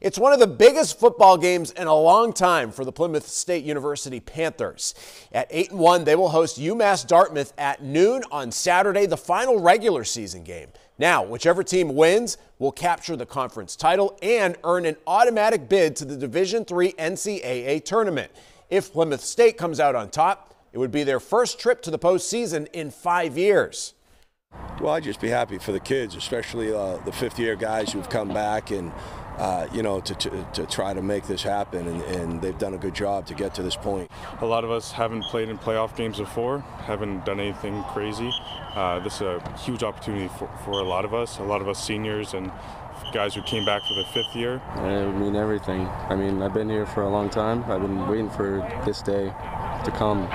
It's one of the biggest football games in a long time for the Plymouth State University Panthers. At 8 and 1, they will host UMass Dartmouth at noon on Saturday, the final regular season game. Now, whichever team wins will capture the conference title and earn an automatic bid to the Division III NCAA tournament. If Plymouth State comes out on top, it would be their first trip to the postseason in five years. Well, I'd just be happy for the kids, especially uh, the fifth year guys who've come back and, uh, you know, to, to, to, try to make this happen. And, and, they've done a good job to get to this point. A lot of us haven't played in playoff games before, haven't done anything crazy. Uh, this is a huge opportunity for, for a lot of us, a lot of us seniors and guys who came back for the fifth year. It would mean everything. I mean, I've been here for a long time. I've been waiting for this day to come.